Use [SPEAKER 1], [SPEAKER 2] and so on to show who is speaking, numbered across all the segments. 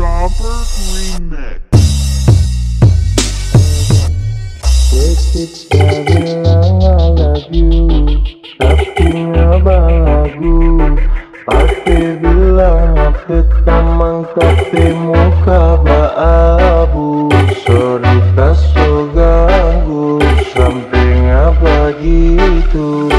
[SPEAKER 1] Jobber's Remix.
[SPEAKER 2] Basic bilang I love you Artinya lagu Pasti bilang aku tamang tapi muka baabu Sorry tak
[SPEAKER 3] so ganggu Something apa gitu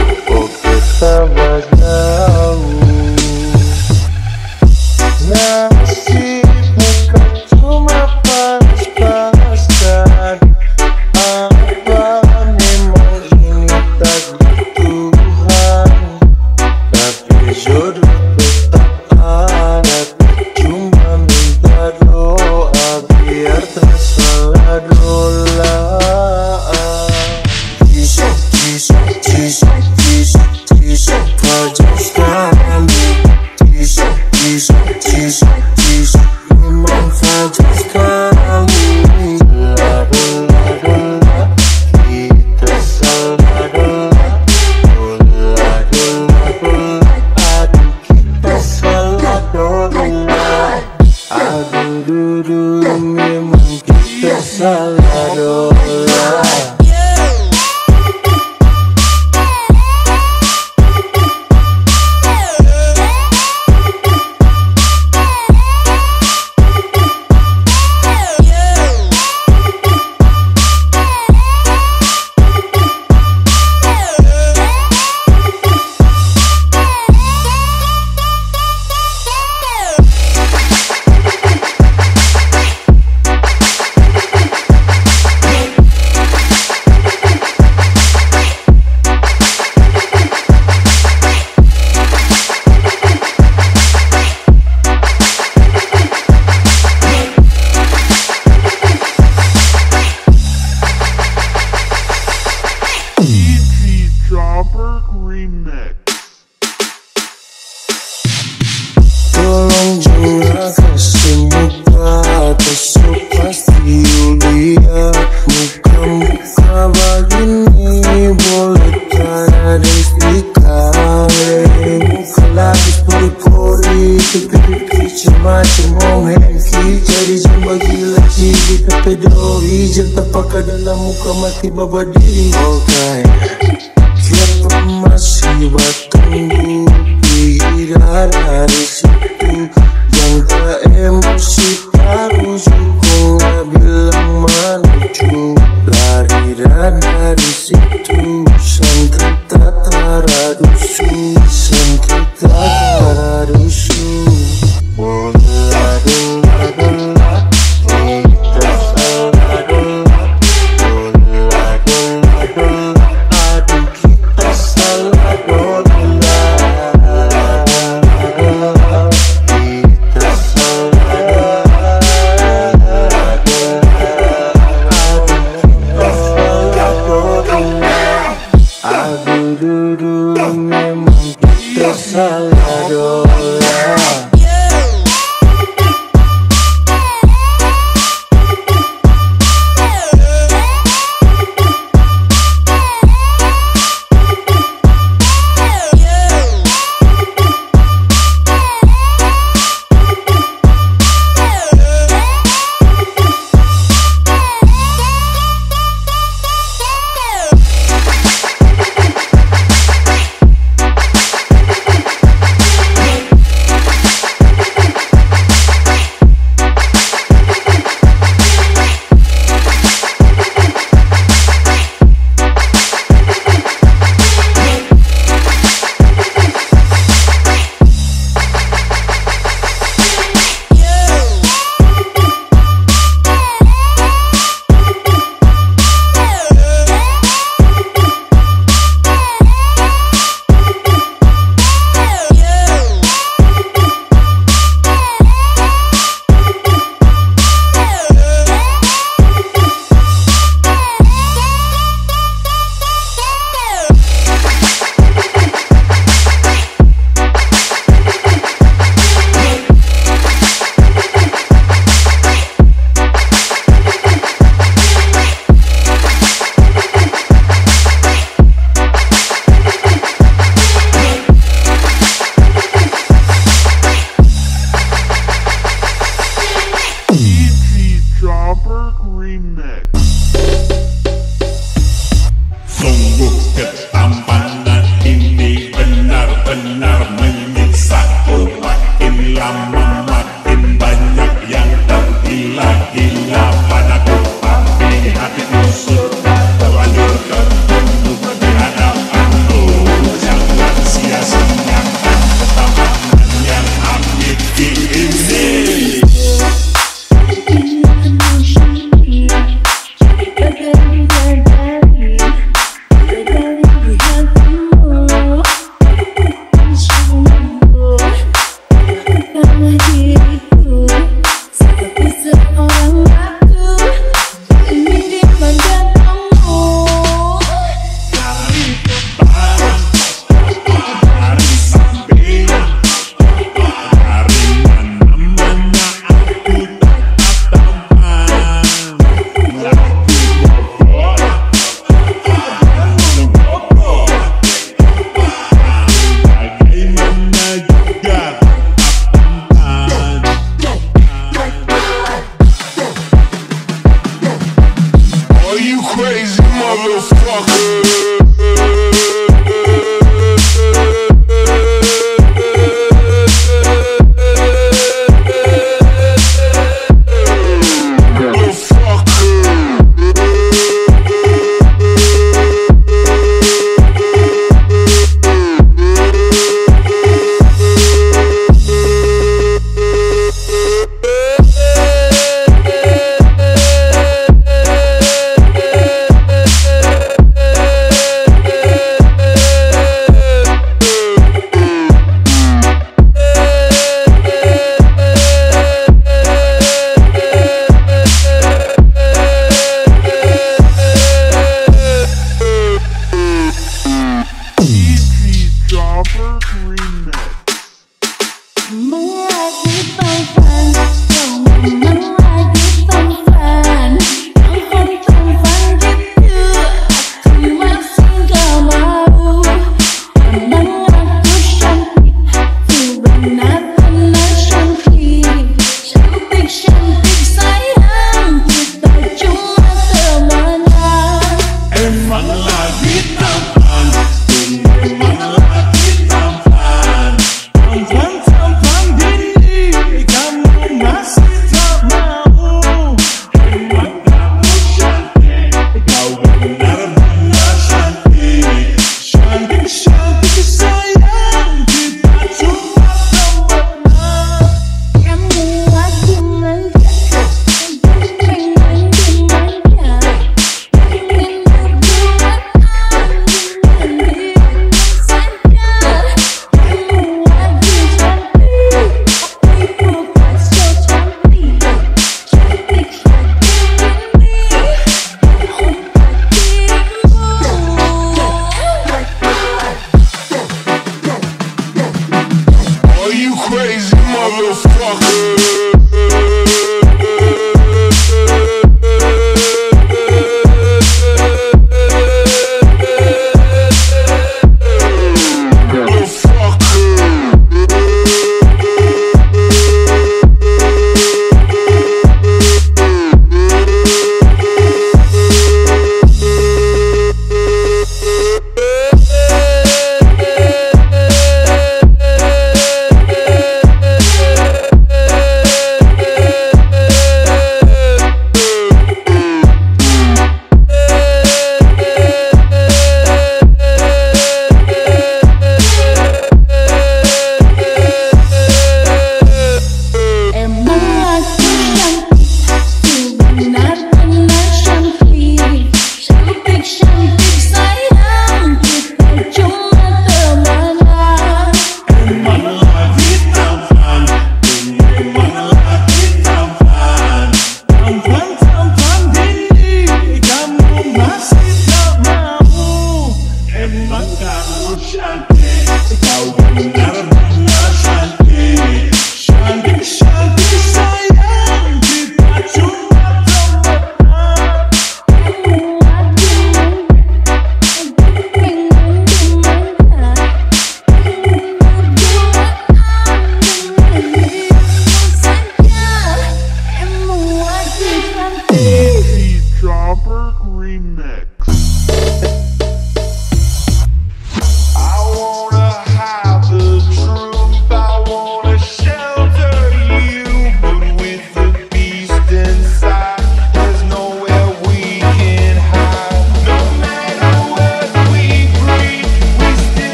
[SPEAKER 3] keep my body.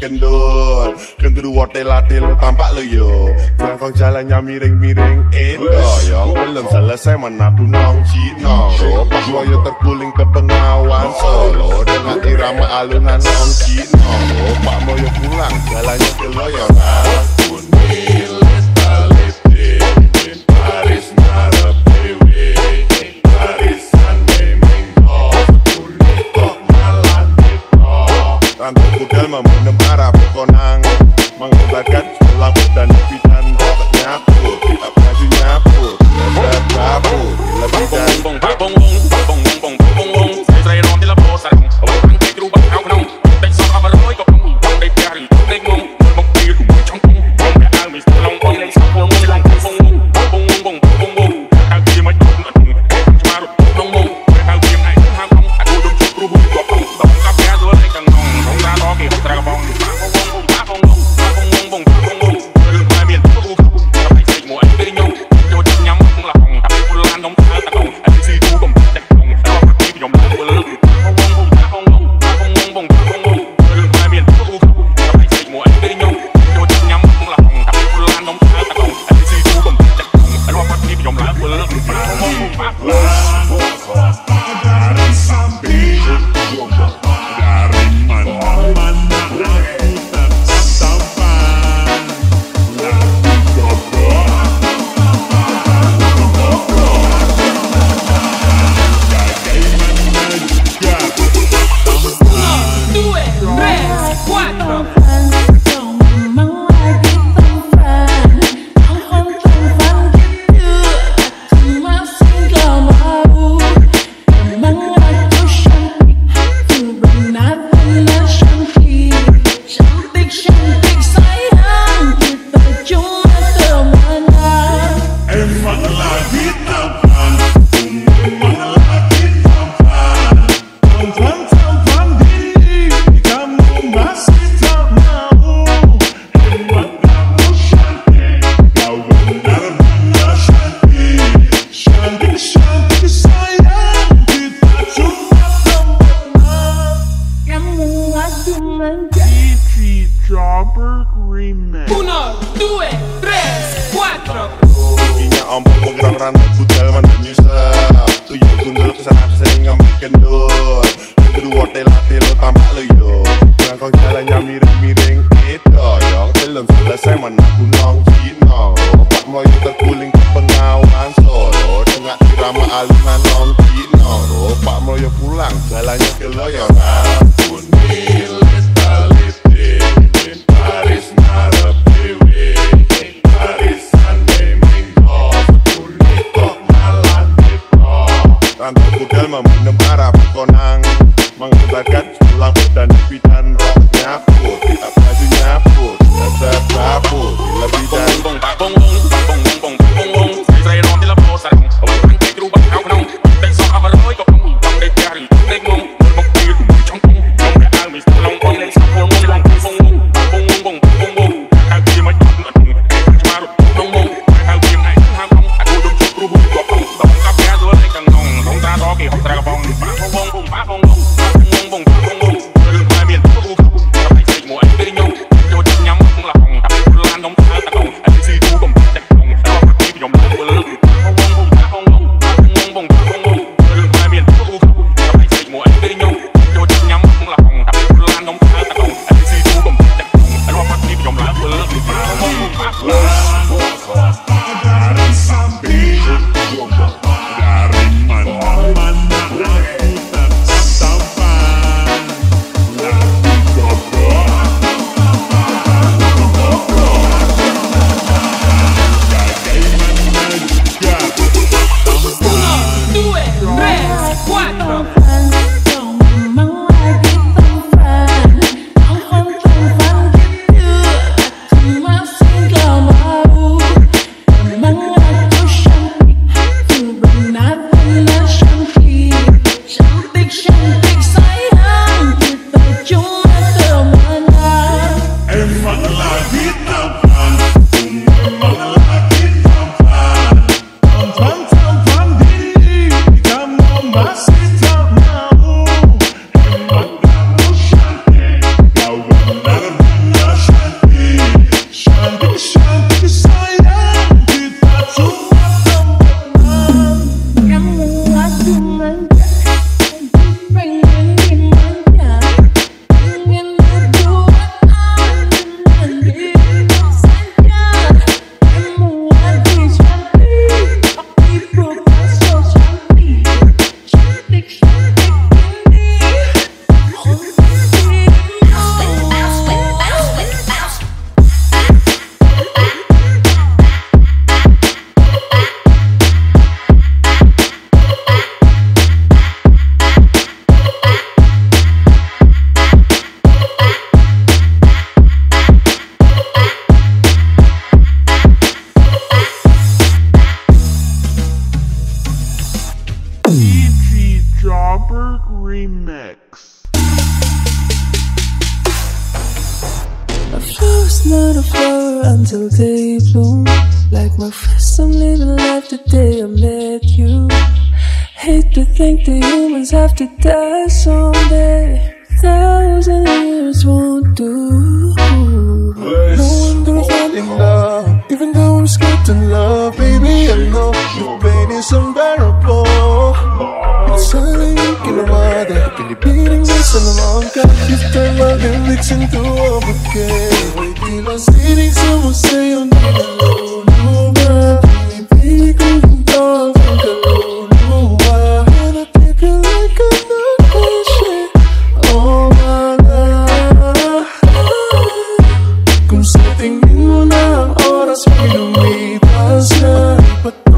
[SPEAKER 3] kendur Kendur wortel latil tampak lo yo. Jalannya miring-miring eh, oh, Yang Belum selesai menapu nong. Cinong Ropak loyo terguling ke pengawan Solo oh, dengan irama alunan nong
[SPEAKER 4] kasama nagunaw sino Pag mo yung tagkuling kapangawan solo. Tengah tira maalunan ng pino Pak mo
[SPEAKER 3] yung pulang jalannya ke loyoran
[SPEAKER 4] la
[SPEAKER 5] vida. Tingin mo na ang oras may lumipas na. Patuloy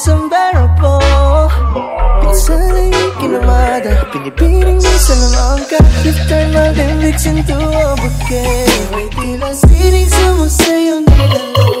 [SPEAKER 6] is unbearable.
[SPEAKER 5] Pinsalik in the mother, pinipiring me sa lamangka. If time mag-emix into a bouquet,
[SPEAKER 7] wait till I'm
[SPEAKER 5] sitting somewhere.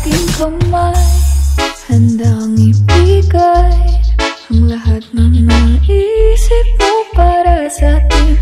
[SPEAKER 5] aking
[SPEAKER 8] kamay. Handang ibigay Ang lahat ng naisip mo para sa
[SPEAKER 9] ating